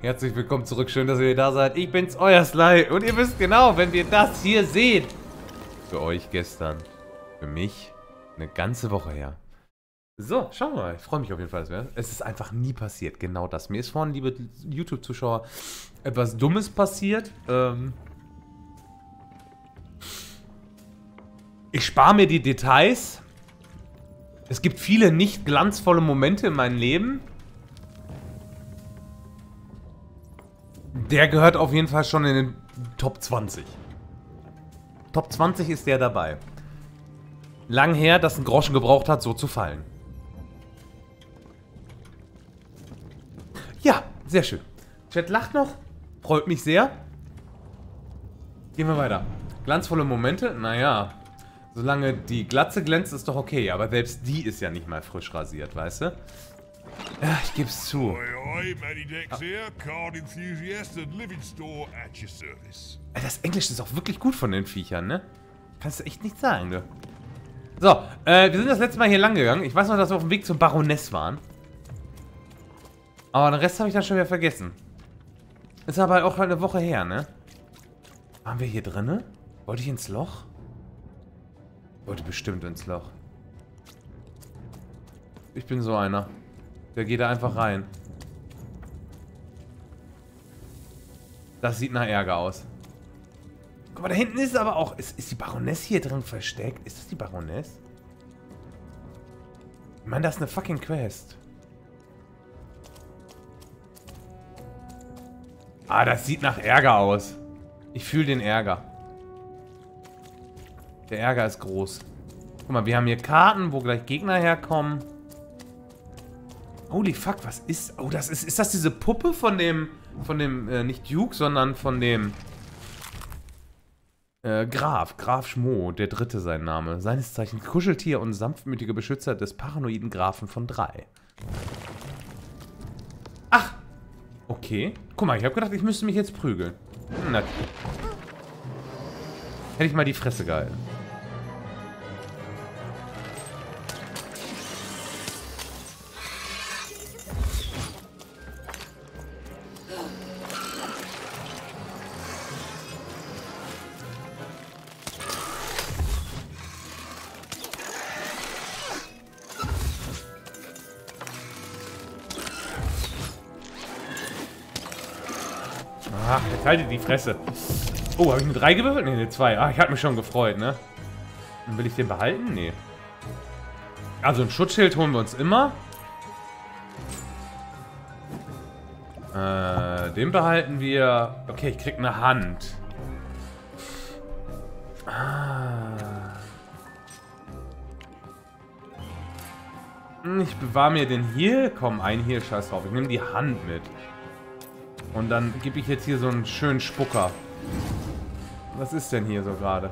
Herzlich willkommen zurück, schön, dass ihr da seid. Ich bin's, euer Sly. Und ihr wisst genau, wenn wir das hier sehen. Für euch gestern. Für mich eine ganze Woche her. So, schauen wir mal. Ich freue mich auf jeden Fall. Es ist einfach nie passiert, genau das. Mir ist vorhin, liebe YouTube-Zuschauer, etwas Dummes passiert. Ähm ich spare mir die Details. Es gibt viele nicht glanzvolle Momente in meinem Leben. Der gehört auf jeden Fall schon in den Top 20. Top 20 ist der dabei. Lang her, dass ein Groschen gebraucht hat, so zu fallen. Ja, sehr schön. Chat lacht noch. Freut mich sehr. Gehen wir weiter. Glanzvolle Momente? Naja. Solange die Glatze glänzt, ist doch okay. Aber selbst die ist ja nicht mal frisch rasiert, weißt du? Ja, ich geb's zu. Das Englisch ist auch wirklich gut von den Viechern, ne? Kannst du echt nicht sagen, du. So, äh, wir sind das letzte Mal hier lang gegangen. Ich weiß noch, dass wir auf dem Weg zum Baroness waren. Aber den Rest habe ich dann schon wieder vergessen. Ist aber auch eine Woche her, ne? Waren wir hier drinne? Wollte ich ins Loch? Wollte bestimmt ins Loch. Ich bin so einer. Der geht da einfach rein. Das sieht nach Ärger aus. Guck mal, da hinten ist aber auch... Ist, ist die Baroness hier drin versteckt? Ist das die Baroness? Meine, das ist eine fucking Quest. Ah, das sieht nach Ärger aus. Ich fühle den Ärger. Der Ärger ist groß. Guck mal, wir haben hier Karten, wo gleich Gegner herkommen. Holy fuck, was ist... Oh, das ist... Ist das diese Puppe von dem... Von dem, äh, nicht Duke, sondern von dem... Äh, Graf. Graf Schmo, der dritte sein Name. Seines Zeichens Kuscheltier und sanftmütiger Beschützer des paranoiden Grafen von drei. Ach, Okay. Guck mal, ich habe gedacht, ich müsste mich jetzt prügeln. Na, hätte ich mal die Fresse gehalten. Ach, jetzt haltet die Fresse. Oh, habe ich eine 3 gewürfelt? Ne, eine 2. Ah, ich hatte mich schon gefreut, ne? Und will ich den behalten? Nee. Also ein Schutzschild holen wir uns immer. Äh, den behalten wir. Okay, ich krieg eine Hand. Ah. Ich bewahre mir den hier. Komm, ein hier, scheiß drauf. Ich nehme die Hand mit. Und dann gebe ich jetzt hier so einen schönen Spucker. Was ist denn hier so gerade?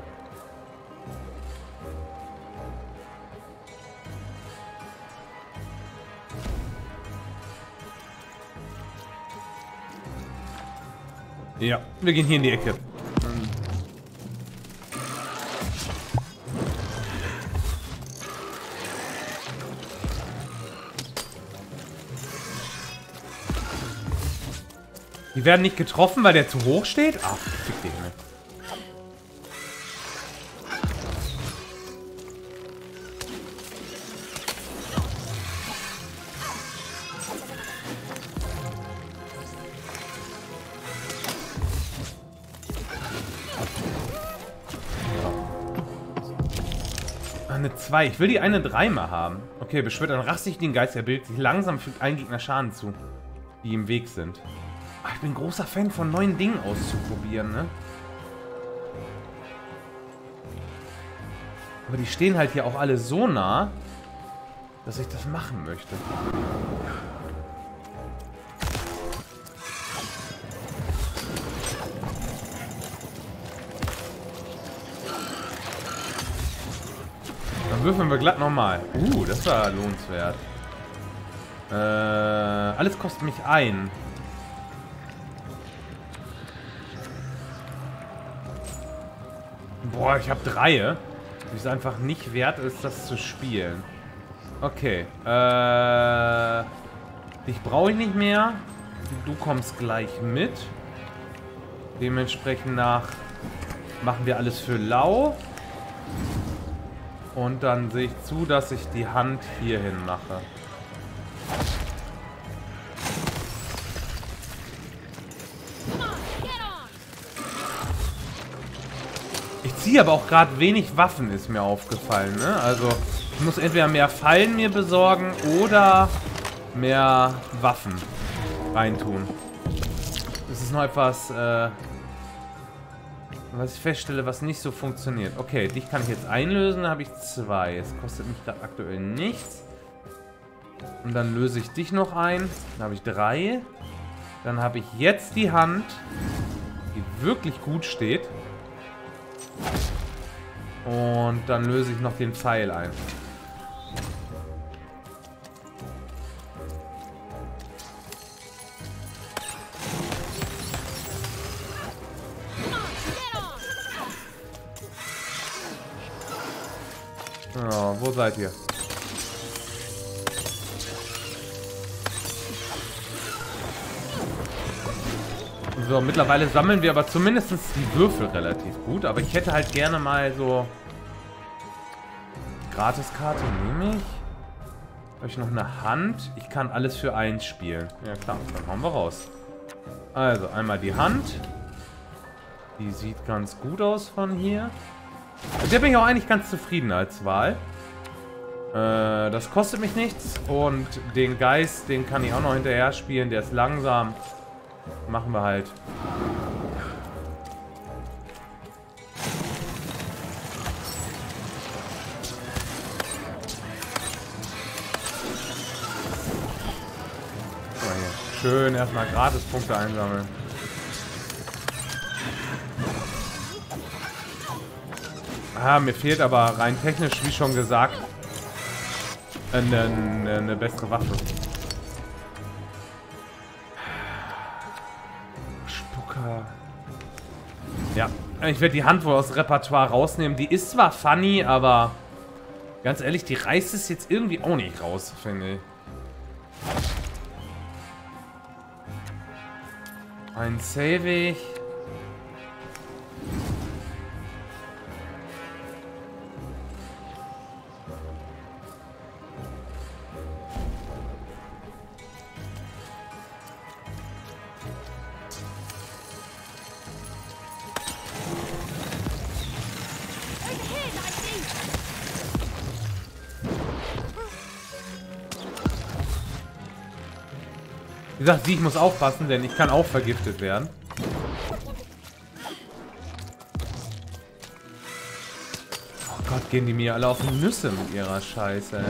Ja, wir gehen hier in die Ecke. Werden nicht getroffen, weil der zu hoch steht? Ach, fick dich, ne? Eine 2. Ich will die eine 3 mal haben. Okay, beschwört einen rachsichtigen Geist, der bildet sich langsam fügt allen Gegner Schaden zu, die im Weg sind. Ich bin großer Fan von neuen Dingen auszuprobieren, ne? Aber die stehen halt hier auch alle so nah, dass ich das machen möchte. Dann würfeln wir glatt nochmal. Uh, das war lohnenswert. Äh, alles kostet mich ein. Boah, ich habe drei. Wie es einfach nicht wert ist, das zu spielen. Okay. Äh, dich brauche ich nicht mehr. Du kommst gleich mit. Dementsprechend nach machen wir alles für Lau. Und dann sehe ich zu, dass ich die Hand hierhin mache. Ziehe aber auch gerade wenig Waffen, ist mir aufgefallen. Ne? Also ich muss entweder mehr Fallen mir besorgen oder mehr Waffen reintun. Das ist noch etwas, äh, was ich feststelle, was nicht so funktioniert. Okay, dich kann ich jetzt einlösen, dann habe ich zwei. Es kostet mich gerade aktuell nichts. Und dann löse ich dich noch ein. Dann habe ich drei. Dann habe ich jetzt die Hand, die wirklich gut steht. Und dann löse ich noch den Pfeil ein. Ja, wo seid ihr? So, mittlerweile sammeln wir aber zumindest die Würfel relativ gut. Aber ich hätte halt gerne mal so... Gratiskarte nehme ich. Habe ich noch eine Hand? Ich kann alles für eins spielen. Ja klar, dann hauen wir raus. Also, einmal die Hand. Die sieht ganz gut aus von hier. Mit der bin ich auch eigentlich ganz zufrieden als Wahl. Äh, das kostet mich nichts. Und den Geist, den kann ich auch noch hinterher spielen. Der ist langsam. Machen wir halt. Schön erstmal Gratispunkte einsammeln. Ah, mir fehlt aber rein technisch, wie schon gesagt, eine, eine, eine bessere Waffe. Ich werde die Hand wohl aus Repertoire rausnehmen. Die ist zwar funny, aber ganz ehrlich, die reißt es jetzt irgendwie auch nicht raus, finde ich. Ein save ich. Gesagt, sie, ich muss aufpassen, denn ich kann auch vergiftet werden. Oh Gott, gehen die mir alle auf die Nüsse mit ihrer Scheiße.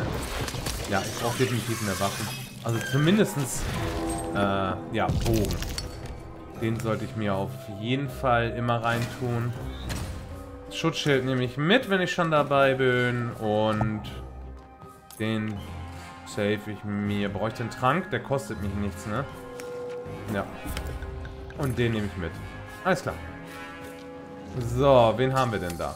Ja, ich brauche definitiv mehr Waffen. Also zumindestens, äh, ja, Bogen. Den sollte ich mir auf jeden Fall immer reintun. Schutzschild nehme ich mit, wenn ich schon dabei bin. Und den save ich mir. Brauche ich den Trank? Der kostet mich nichts, ne? Ja. Und den nehme ich mit. Alles klar. So, wen haben wir denn da?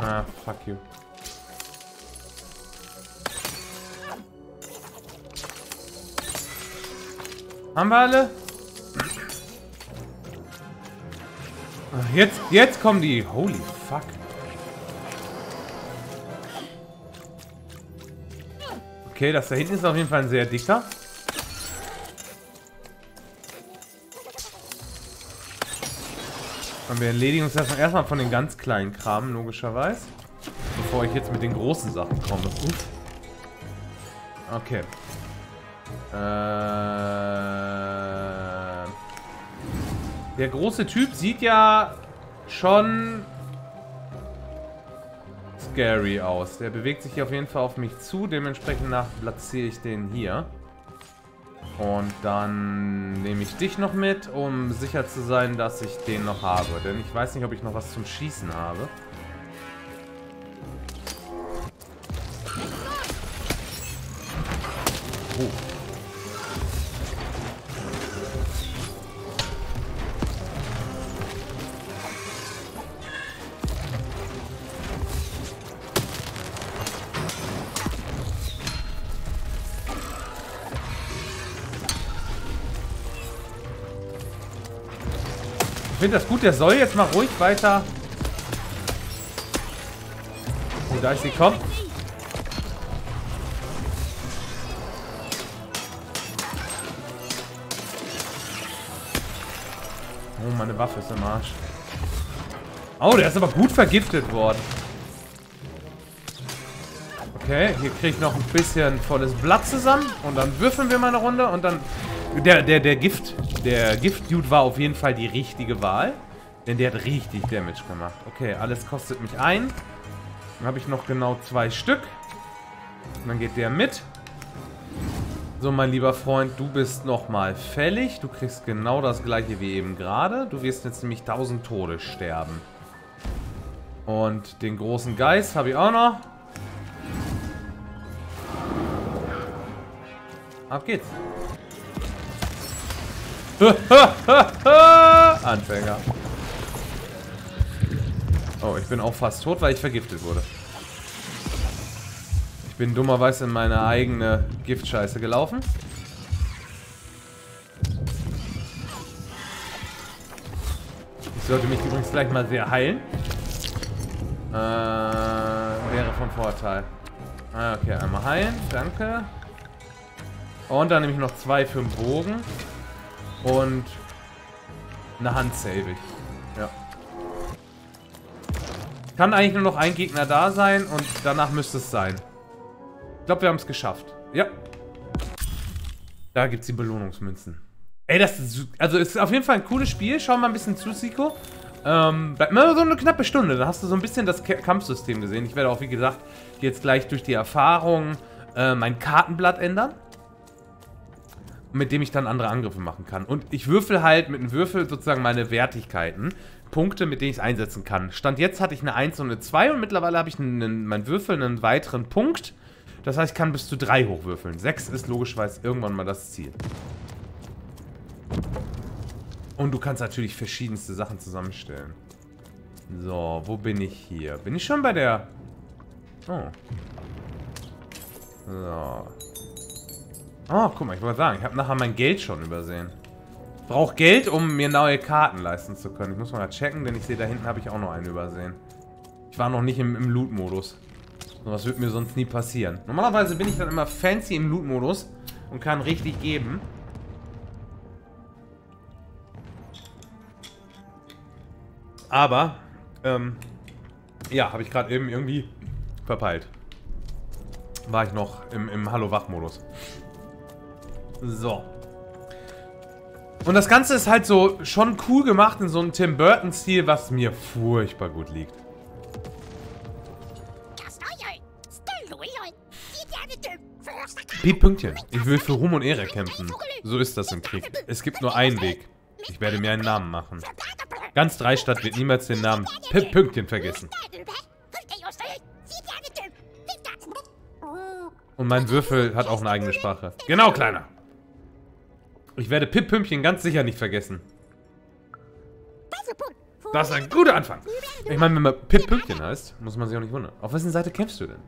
Ah, fuck you. Haben wir alle? Jetzt, jetzt kommen die. Holy fuck. Okay, das da hinten ist auf jeden Fall ein sehr dicker. Und wir erledigen uns erstmal von den ganz kleinen Kram, logischerweise. Bevor ich jetzt mit den großen Sachen komme. Uff. Okay. Äh, der große Typ sieht ja schon scary aus. Der bewegt sich auf jeden Fall auf mich zu. Dementsprechend nach platziere ich den hier. Und dann nehme ich dich noch mit, um sicher zu sein, dass ich den noch habe. Denn ich weiß nicht, ob ich noch was zum Schießen habe. Oh. Finde das gut, der soll jetzt mal ruhig weiter... Oh, da ist sie, kommt. Oh, meine Waffe ist im Arsch. Oh, der ist aber gut vergiftet worden. Okay, hier kriege ich noch ein bisschen volles Blatt zusammen. Und dann würfeln wir mal eine Runde und dann... Der, der, der Gift, der Gift-Dude war auf jeden Fall die richtige Wahl. Denn der hat richtig Damage gemacht. Okay, alles kostet mich ein. Dann habe ich noch genau zwei Stück. Und dann geht der mit. So, mein lieber Freund, du bist nochmal fällig. Du kriegst genau das gleiche wie eben gerade. Du wirst jetzt nämlich 1000 Tode sterben. Und den großen Geist habe ich auch noch. Ab geht's. Anfänger. Oh, ich bin auch fast tot, weil ich vergiftet wurde. Ich bin dummerweise in meine eigene Giftscheiße gelaufen. Ich sollte mich übrigens gleich mal sehr heilen. Äh, wäre von Vorteil. Ah, okay, einmal heilen. Danke. Und dann nehme ich noch zwei für den Bogen. Und eine Hand save ich. Ja. Kann eigentlich nur noch ein Gegner da sein und danach müsste es sein. Ich glaube, wir haben es geschafft. Ja. Da gibt es die Belohnungsmünzen. Ey, das ist, also ist auf jeden Fall ein cooles Spiel. Schau mal ein bisschen zu, Siko. Ähm, bleibt immer so eine knappe Stunde. Da hast du so ein bisschen das Kampfsystem gesehen. Ich werde auch, wie gesagt, jetzt gleich durch die Erfahrung äh, mein Kartenblatt ändern mit dem ich dann andere Angriffe machen kann. Und ich würfel halt mit einem Würfel sozusagen meine Wertigkeiten. Punkte, mit denen ich es einsetzen kann. Stand jetzt hatte ich eine 1 und eine 2 und mittlerweile habe ich einen, mein Würfel einen weiteren Punkt. Das heißt, ich kann bis zu 3 hochwürfeln. 6 ist logischerweise irgendwann mal das Ziel. Und du kannst natürlich verschiedenste Sachen zusammenstellen. So, wo bin ich hier? Bin ich schon bei der... Oh. So. Oh, guck mal, ich wollte sagen, ich habe nachher mein Geld schon übersehen. Brauche Geld, um mir neue Karten leisten zu können. Ich muss mal checken, denn ich sehe, da hinten habe ich auch noch einen übersehen. Ich war noch nicht im, im Loot-Modus. Was wird mir sonst nie passieren. Normalerweise bin ich dann immer fancy im Loot-Modus und kann richtig geben. Aber, ähm, ja, habe ich gerade eben irgendwie verpeilt. War ich noch im, im Hallo-Wach-Modus. So. Und das Ganze ist halt so schon cool gemacht in so einem Tim Burton-Stil, was mir furchtbar gut liegt. Piep Pünktchen. Ich will für Ruhm und Ehre kämpfen. So ist das im Krieg. Es gibt nur einen Weg. Ich werde mir einen Namen machen. Ganz Dreistadt wird niemals den Namen Pip Pünktchen vergessen. Und mein Würfel hat auch eine eigene Sprache. Genau, Kleiner. Ich werde Pip Pümpchen ganz sicher nicht vergessen. Das ist ein guter Anfang. Ich meine, wenn man Pip Pümpchen heißt, muss man sich auch nicht wundern. Auf wessen Seite kämpfst du denn?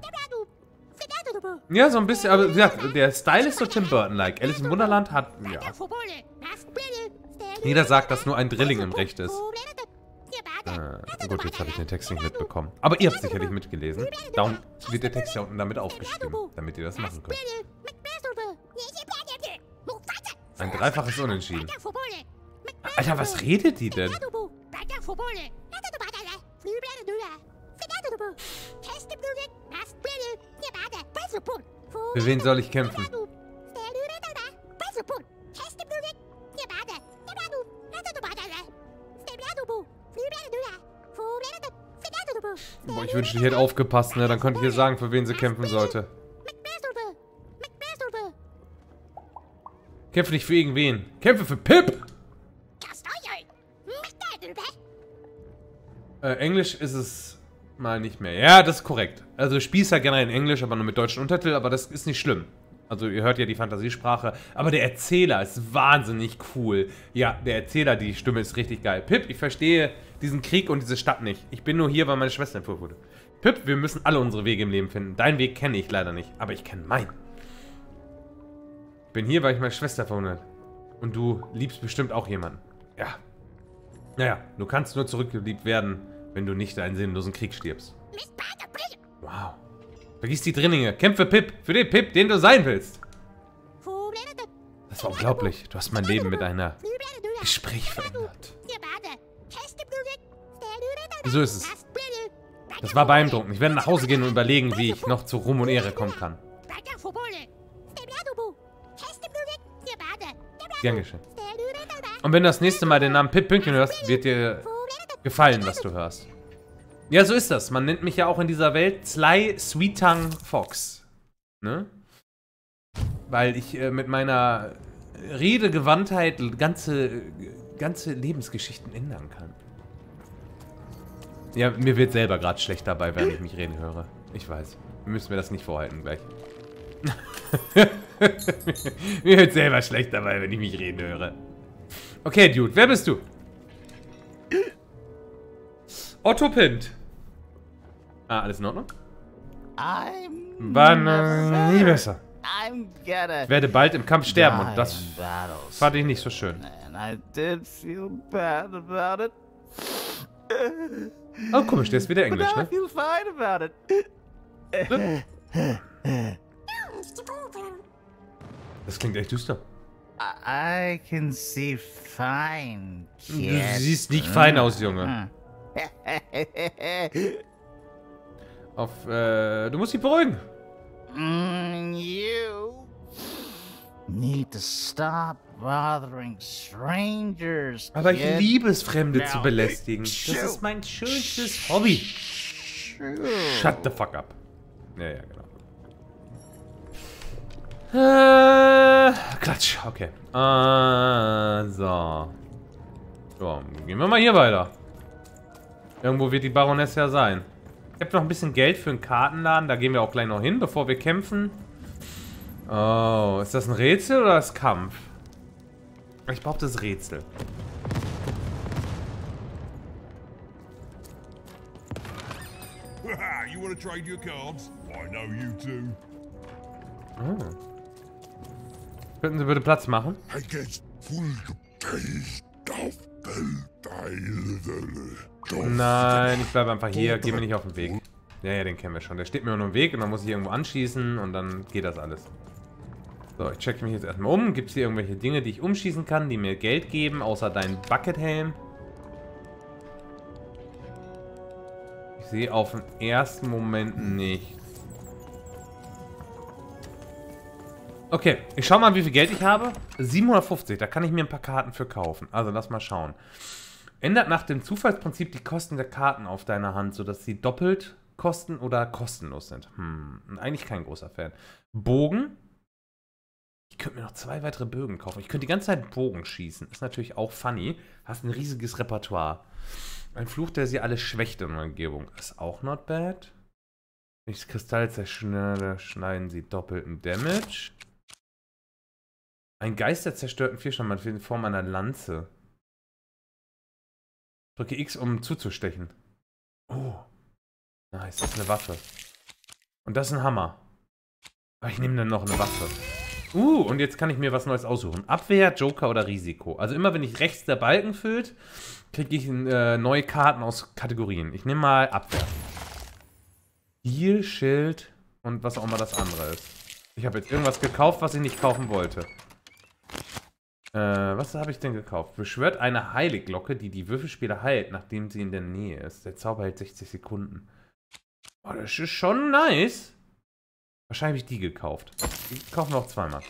Ja, so ein bisschen, aber ja, der Style ist so Tim Burton-like. Alice im Wunderland hat, ja. Jeder sagt, dass nur ein Drilling im Recht ist. Äh, gut, jetzt habe ich den Text nicht mitbekommen. Aber ihr habt sicherlich mitgelesen. Darum wird der Text ja unten damit aufgeschrieben, damit ihr das machen könnt. Ein dreifaches Unentschieden. Alter, was redet die denn? Für wen soll ich kämpfen? Boah, ich wünschte, ich hätte aufgepasst, ne? Dann könnte ich ihr sagen, für wen sie kämpfen sollte. Kämpfe nicht für irgendwen. Kämpfe für Pip! Äh, Englisch ist es mal nicht mehr. Ja, das ist korrekt. Also ich spiele es ja gerne in Englisch, aber nur mit deutschen Untertitel, aber das ist nicht schlimm. Also ihr hört ja die Fantasiesprache. Aber der Erzähler ist wahnsinnig cool. Ja, der Erzähler, die Stimme ist richtig geil. Pip, ich verstehe diesen Krieg und diese Stadt nicht. Ich bin nur hier, weil meine Schwester entführt wurde. Pip, wir müssen alle unsere Wege im Leben finden. Deinen Weg kenne ich leider nicht, aber ich kenne meinen. Bin hier, weil ich meine Schwester verwundert. Und du liebst bestimmt auch jemanden. Ja. Naja, du kannst nur zurückgeliebt werden, wenn du nicht einen sinnlosen Krieg stirbst. Wow. Vergiss die Drillinge. Kämpfe Pip. Für den Pip, den du sein willst. Das war unglaublich. Du hast mein Leben mit einer Gespräch verändert. So ist es. Das war beeindruckend. Ich werde nach Hause gehen und überlegen, wie ich noch zu Ruhm und Ehre kommen kann. Gern geschehen. Und wenn du das nächste Mal den Namen Pip Pünktchen hörst, wird dir gefallen, was du hörst. Ja, so ist das. Man nennt mich ja auch in dieser Welt Sly Sweetang Fox. Ne? Weil ich äh, mit meiner Redegewandtheit ganze, ganze Lebensgeschichten ändern kann. Ja, mir wird selber gerade schlecht dabei, während ich mich reden höre. Ich weiß. Wir müssen mir das nicht vorhalten gleich. mir wird selber schlecht dabei, wenn ich mich reden höre. Okay, Dude, wer bist du? Otto Pint. Ah, alles in Ordnung? War nie besser. Ich werde bald im Kampf sterben und das fand ich nicht so schön. Oh, komisch, der ist wieder Englisch, ne? Das klingt echt düster. I can see fine, kid. Du siehst nicht fein aus, Junge. Auf, äh, du musst dich beruhigen. Mm, you need to stop bothering strangers. Aber ich liebe es, Fremde zu belästigen. Das ist mein schönstes Hobby. Shut the fuck up. Ja, ja. Äh, Klatsch, okay. Äh, so. So, gehen wir mal hier weiter. Irgendwo wird die Baroness ja sein. Ich habe noch ein bisschen Geld für einen Kartenladen. Da gehen wir auch gleich noch hin, bevor wir kämpfen. Oh, ist das ein Rätsel oder ist Kampf? Ich brauche das Rätsel. you want to trade your cards? I know you do. Oh. Könnten Sie bitte Platz machen? Nein, ich bleibe einfach hier. Geh mir nicht auf den Weg. Ja, ja, den kennen wir schon. Der steht mir nur im Weg und dann muss ich irgendwo anschießen und dann geht das alles. So, ich checke mich jetzt erstmal um. Gibt es hier irgendwelche Dinge, die ich umschießen kann, die mir Geld geben, außer deinen Buckethelm? Ich sehe auf den ersten Moment nicht. Okay, ich schau mal, wie viel Geld ich habe. 750, da kann ich mir ein paar Karten für kaufen. Also lass mal schauen. Ändert nach dem Zufallsprinzip die Kosten der Karten auf deiner Hand, sodass sie doppelt kosten oder kostenlos sind. Hm, eigentlich kein großer Fan. Bogen. Ich könnte mir noch zwei weitere Bögen kaufen. Ich könnte die ganze Zeit Bogen schießen. Ist natürlich auch funny. Hast ein riesiges Repertoire. Ein Fluch, der sie alle schwächt in der Umgebung. Ist auch not bad. Wenn ich das Kristall zerschneide, schneiden sie doppelten Damage. Ein Geist der zerstörten Vierschammann in Form einer Lanze. Drücke X, um zuzustechen. Oh. Nice, das ist eine Waffe. Und das ist ein Hammer. Aber ich nehme dann noch eine Waffe. Uh, und jetzt kann ich mir was Neues aussuchen. Abwehr, Joker oder Risiko. Also immer, wenn ich rechts der Balken füllt, kriege ich äh, neue Karten aus Kategorien. Ich nehme mal Abwehr. Heal, Schild und was auch immer das andere ist. Ich habe jetzt irgendwas gekauft, was ich nicht kaufen wollte. Äh, was habe ich denn gekauft? Beschwört eine Heiliglocke, die die Würfelspieler heilt, nachdem sie in der Nähe ist. Der Zauber hält 60 Sekunden. Oh, das ist schon nice. Wahrscheinlich habe ich die gekauft. Die kaufen wir auch zweimal.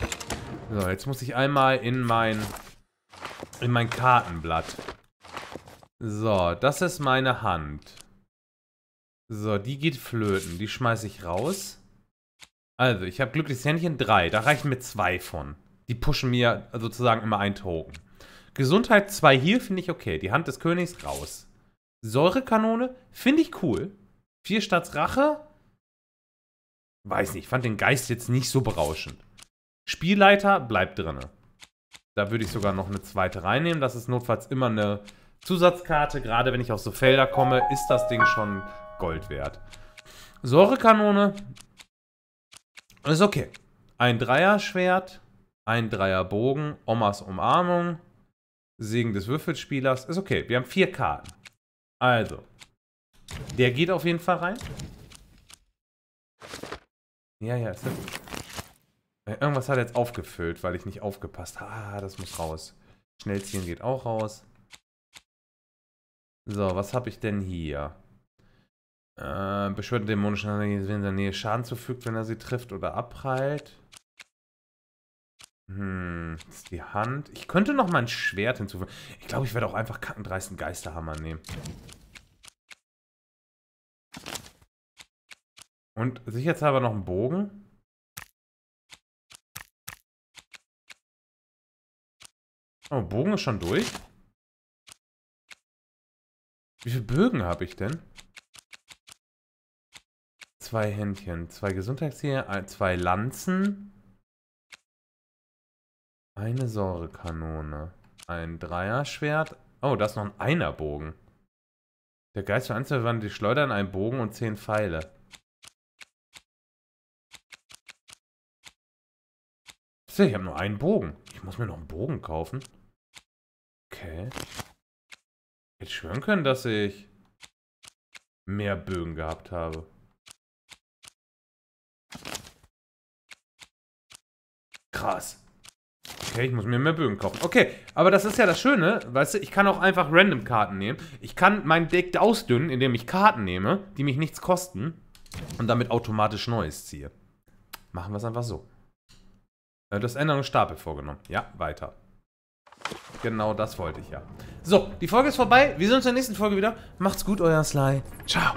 So, jetzt muss ich einmal in mein in mein Kartenblatt. So, das ist meine Hand. So, die geht flöten. Die schmeiße ich raus. Also, ich habe glückliches Händchen 3. Da reichen mir zwei von. Die pushen mir sozusagen immer ein Token. Gesundheit 2 hier finde ich okay. Die Hand des Königs raus. Säurekanone finde ich cool. Vier Stats Rache. Weiß nicht, ich fand den Geist jetzt nicht so berauschend. Spielleiter bleibt drinne. Da würde ich sogar noch eine zweite reinnehmen. Das ist notfalls immer eine Zusatzkarte. Gerade wenn ich aus so Felder komme, ist das Ding schon Gold wert. Säurekanone ist okay. Ein Dreierschwert, ein Dreierbogen, Omas Umarmung, Segen des Würfelspielers. Ist okay. Wir haben vier Karten. Also. Der geht auf jeden Fall rein. Ja, ja, ist das. Irgendwas hat er jetzt aufgefüllt, weil ich nicht aufgepasst habe. Ah, das muss raus. Schnellziehen geht auch raus. So, was habe ich denn hier? Äh, beschwört dämonischen Energie, wenn in der Nähe Schaden zufügt, wenn er sie trifft oder abprallt. Hm, ist die Hand. Ich könnte noch mal ein Schwert hinzufügen. Ich glaube, ich werde auch einfach kackendreisten Geisterhammer nehmen. Und sicherheitshalber noch einen Bogen. Oh, Bogen ist schon durch. Wie viele Bögen habe ich denn? Zwei Händchen, zwei Gesundheitsziele, zwei Lanzen. Eine Säurekanone. Ein Dreierschwert. Oh, da ist noch ein Einerbogen. Der Geist für Einzelwand die Schleuder in einen Bogen und zehn Pfeile. Ich habe nur einen Bogen. Ich muss mir noch einen Bogen kaufen. Okay. Ich hätte schwören können, dass ich mehr Bögen gehabt habe. Krass. Okay, ich muss mir mehr Bögen kaufen. Okay, aber das ist ja das Schöne, weißt du, ich kann auch einfach random Karten nehmen. Ich kann mein Deck ausdünnen, indem ich Karten nehme, die mich nichts kosten und damit automatisch Neues ziehe. Machen wir es einfach so. Äh, Das Änderungsstapel vorgenommen. Ja, weiter. Genau das wollte ich ja. So, die Folge ist vorbei. Wir sehen uns in der nächsten Folge wieder. Macht's gut, euer Sly. Ciao.